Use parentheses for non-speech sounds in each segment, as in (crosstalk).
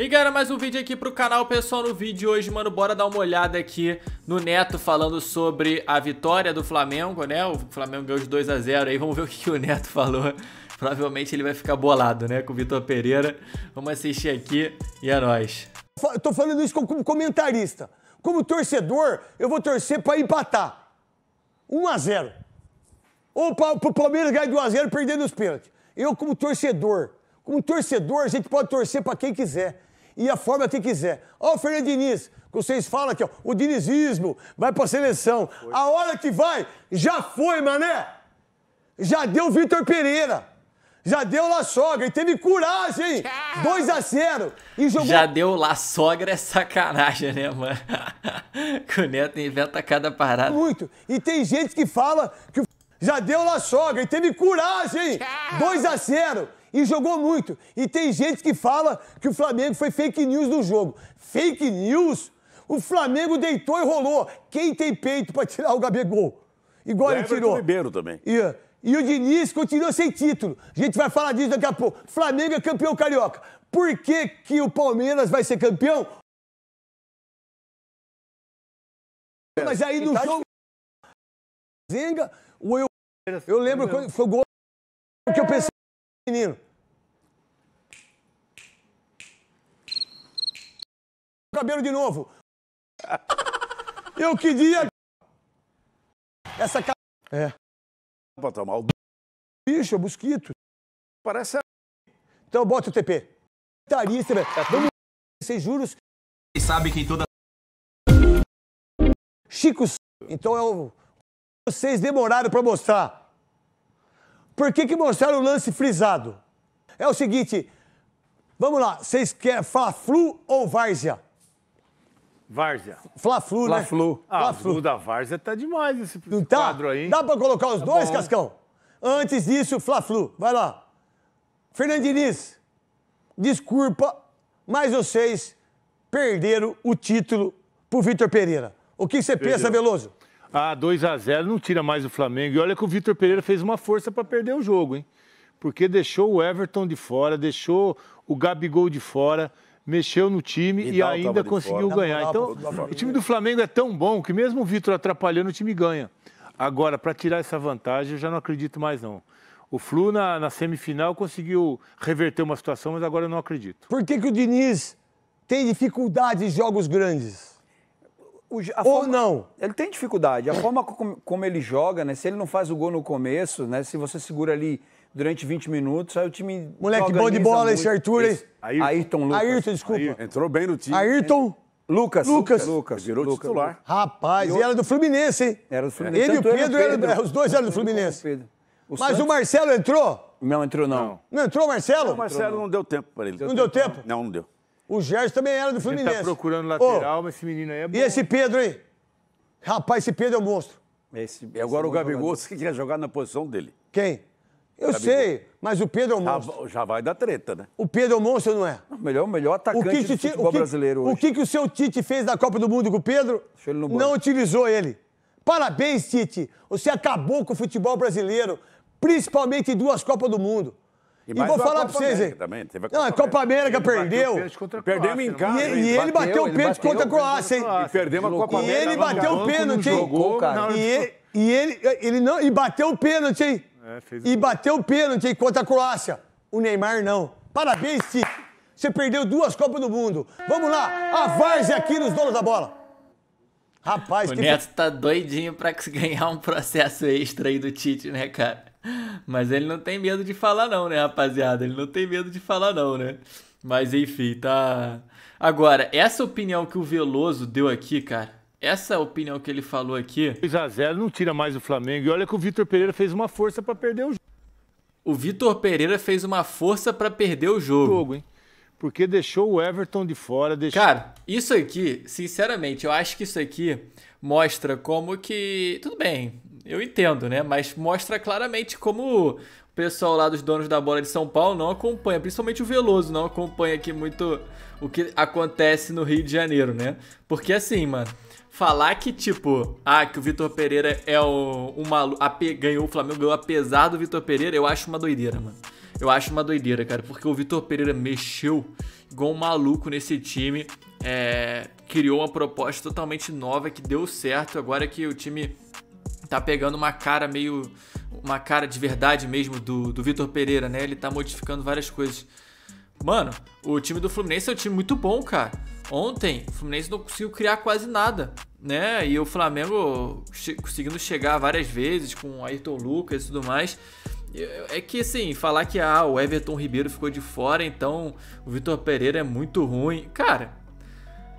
E galera, mais um vídeo aqui pro canal, pessoal, no vídeo de hoje, mano, bora dar uma olhada aqui no Neto falando sobre a vitória do Flamengo, né, o Flamengo ganhou de 2x0 aí, vamos ver o que o Neto falou, (laughs) provavelmente ele vai ficar bolado, né, com o Vitor Pereira, vamos assistir aqui e é nóis. Eu tô falando isso como comentarista, como torcedor, eu vou torcer pra empatar, 1x0, ou pra, pro Palmeiras ganhar de 1x0 perdendo os pênaltis, eu como torcedor, como torcedor, a gente pode torcer pra quem quiser e a forma que quiser. Ó, o Fernando Diniz, que vocês falam aqui, ó, o dinizismo vai pra seleção. Foi. A hora que vai, já foi, mané. Já deu o Vitor Pereira. Já deu La Sogra e teve coragem, (laughs) 2 a 0 e jogou... Já deu La Sogra é sacanagem, né, mano? (laughs) que o Neto inventa cada parada. Muito. E tem gente que fala que já deu La Sogra e teve coragem, 2 a 0 e jogou muito. E tem gente que fala que o Flamengo foi fake news no jogo. Fake news? O Flamengo deitou e rolou. Quem tem peito para tirar o Gabigol? Igual o ele tirou. Ribeiro também. E, e o Diniz continua sem título. A gente vai falar disso daqui a pouco. Flamengo é campeão carioca. Por que, que o Palmeiras vai ser campeão? Mas aí no tá jogo. Zenga, o eu, eu lembro quando foi o gol que eu pensei menino. Cabelo de novo. Eu queria. Essa cara. É. Pra tomar o. Bicho, é mosquito. Parece. Então bota o TP. Tarista, velho. É Vamos. Vocês juros. Vocês sabem que toda. Chico. Então é o. Vocês demoraram pra mostrar. Por que, que mostraram o lance frisado? É o seguinte, vamos lá, vocês querem Fla-Flu ou Várzea? Várzea. Fla-Flu, né? Fla-Flu. Ah, Fla -flu. o da Várzea tá demais esse Não tá? quadro aí. Dá pra colocar os tá dois, bom. Cascão? Antes disso, Fla-Flu. Vai lá. Fernando Diniz, desculpa, mas vocês perderam o título pro Vitor Pereira. O que você pensa, Veloso? Ah, 2 a 0 não tira mais o Flamengo. E olha que o Vitor Pereira fez uma força para perder o jogo, hein? Porque deixou o Everton de fora, deixou o Gabigol de fora, mexeu no time e, e ainda conseguiu ganhar. Então, o time do Flamengo é tão bom que mesmo o Vitor atrapalhando, o time ganha. Agora, para tirar essa vantagem, eu já não acredito mais, não. O Flu, na, na, semifinal, conseguiu reverter uma situação, mas agora eu não acredito. Por que, que o Diniz tem dificuldade em jogos grandes? O, Ou não? Ele tem dificuldade. A forma como, como, ele joga, né? Se ele não faz o gol no começo, né? Se você segura ali durante 20 minutos, aí o time. Moleque bom de bola, esse Arthur, hein? Ayrton. Ayrton Lucas. Ayrton, desculpa. Ayrton. Entrou bem no time. Ayrton. Lucas. Lucas. Lucas. Virou Lucas. titular. Rapaz, e, era do Fluminense, hein? Era do Fluminense. Ele e o Pedro, Pedro. Era, os dois eram do Fluminense. O Mas Santos... o Marcelo entrou? Não entrou, não. Não, não entrou, Marcelo? Não, o Marcelo não. não deu tempo para ele. Não deu tempo? Não, não deu. O Gerson também era do Fluminense. Ele tá procurando lateral, oh, mas esse menino aí é bom. E esse Pedro aí? Rapaz, esse Pedro é um monstro. Esse, esse agora é o Gabigol, você quer jogar na posição dele. Quem? Eu Gabigol. sei, mas o Pedro é um monstro. Já, já, vai dar treta, né? O Pedro é um monstro ou não é? O melhor, melhor atacante o que, do futebol o que, brasileiro hoje. O que, que o seu Tite fez na Copa do Mundo com o Pedro? Não utilizou ele. Parabéns, Tite. Você acabou com o futebol brasileiro, principalmente em duas Copas do Mundo. E, e vou falar para vocês aí. Também, teve a Copa não, a Copa América, perdeu. Perdemos em casa. E, e ele bateu o pênalti contra a Croácia, hein? E perdemos a Copa América. E ele bateu o pênalti, hein? E ele, e ele, não, e bateu o pênalti, hein? É, e bateu o pênalti hein, contra a Croácia. O Neymar não. Parabéns, Tite. Você perdeu duas Copas do Mundo. Vamos lá, a Várzea aqui nos donos da bola. Rapaz, o que Neto tá doidinho pra ganhar um processo extra aí do Tite, né, cara? Mas ele não tem medo de falar, não, né, rapaziada? Ele não tem medo de falar, não, né? Mas enfim, tá. Agora, essa opinião que o Veloso deu aqui, cara. Essa opinião que ele falou aqui. 2x0 não tira mais o Flamengo. E olha que o Vitor Pereira fez uma força para perder o jogo. O Vitor Pereira fez uma força para perder o jogo. jogo hein? Porque deixou o Everton de fora. Deixou... Cara, isso aqui, sinceramente, eu acho que isso aqui mostra como que. Tudo bem, eu entendo, né? Mas mostra claramente como o pessoal lá dos donos da bola de São Paulo não acompanha, principalmente o Veloso, não acompanha aqui muito o que acontece no Rio de Janeiro, né? Porque assim, mano, falar que, tipo, ah, que o Vitor Pereira é o, um maluco, ganhou o Flamengo, ganhou apesar do Vitor Pereira, eu acho uma doideira, mano. Eu acho uma doideira, cara, porque o Vitor Pereira mexeu igual um maluco nesse time. É, criou uma proposta totalmente nova que deu certo. Agora que o time tá pegando uma cara meio. Uma cara de verdade mesmo do, do Vitor Pereira, né? Ele tá modificando várias coisas. Mano, o time do Fluminense é um time muito bom, cara. Ontem, o Fluminense não conseguiu criar quase nada, né? E o Flamengo che conseguindo chegar várias vezes com Ayrton Lucas e tudo mais. É que assim, falar que ah, o Everton Ribeiro ficou de fora, então o Vitor Pereira é muito ruim. Cara,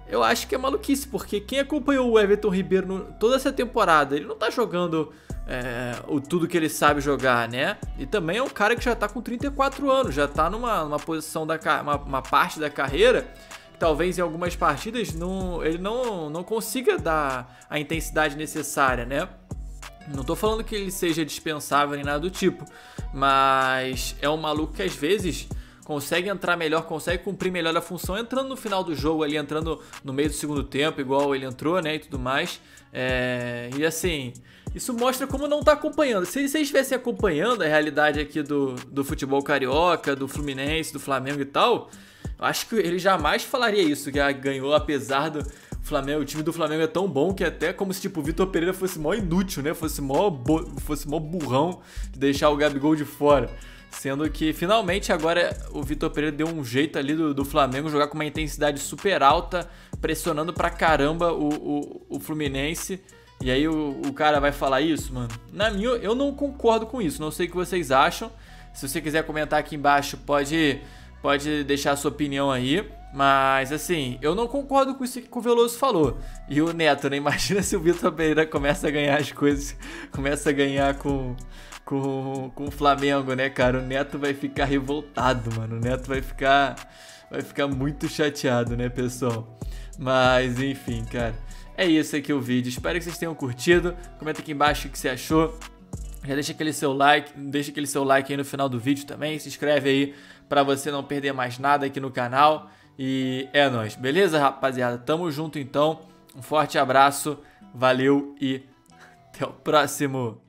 eu acho que é maluquice, porque quem acompanhou o Everton Ribeiro no, toda essa temporada, ele não tá jogando é, o tudo que ele sabe jogar, né? E também é um cara que já tá com 34 anos, já tá numa, numa posição da uma, uma parte da carreira que talvez em algumas partidas não, ele não, não consiga dar a intensidade necessária, né? Não tô falando que ele seja dispensável nem nada do tipo, mas é um maluco que às vezes consegue entrar melhor, consegue cumprir melhor a função, entrando no final do jogo ali, entrando no meio do segundo tempo, igual ele entrou, né, e tudo mais. É... E assim, isso mostra como não tá acompanhando. Se vocês estivessem acompanhando a realidade aqui do, do futebol carioca, do Fluminense, do Flamengo e tal, acho que ele jamais falaria isso, que ganhou apesar do Flamengo, o time do Flamengo é tão bom que é até como se tipo o Vitor Pereira fosse mó inútil, né? Fosse mó, fosse mó burrão de deixar o Gabigol de fora. Sendo que finalmente agora o Vitor Pereira deu um jeito ali do, do, Flamengo jogar com uma intensidade super alta, pressionando pra caramba o, o, o Fluminense. E aí o, o, cara vai falar isso, mano? Na minha, eu não concordo com isso. Não sei o que vocês acham. Se você quiser comentar aqui embaixo, pode, pode deixar a sua opinião aí. Mas assim, eu não concordo com isso que o Veloso falou. E o Neto, né? Imagina (laughs) se o Vitor Pereira começa a ganhar as coisas, (laughs) começa a ganhar com com, com o Flamengo, né, cara? O Neto vai ficar revoltado, mano. O Neto vai ficar vai ficar muito chateado, né, pessoal? Mas enfim, cara. É isso aqui o vídeo. Espero que vocês tenham curtido. Comenta aqui embaixo o que você achou. Já deixa aquele seu like, deixa aquele seu like aí no final do vídeo também. Se inscreve aí para você não perder mais nada aqui no canal. E é nóis, beleza, rapaziada? Tamo junto então. Um forte abraço, valeu e (laughs) até o próximo.